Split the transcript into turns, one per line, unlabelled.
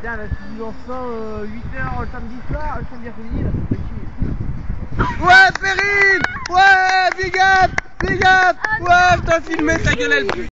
Tiens, là, si nous en sort euh, 8h le samedi soir, le samedi après-midi, là, ça fait chier.
Ouais, Perrine! Ouais, big up! Big up! Ah, ouais, je t'ai filmé ta gueule, elle pue.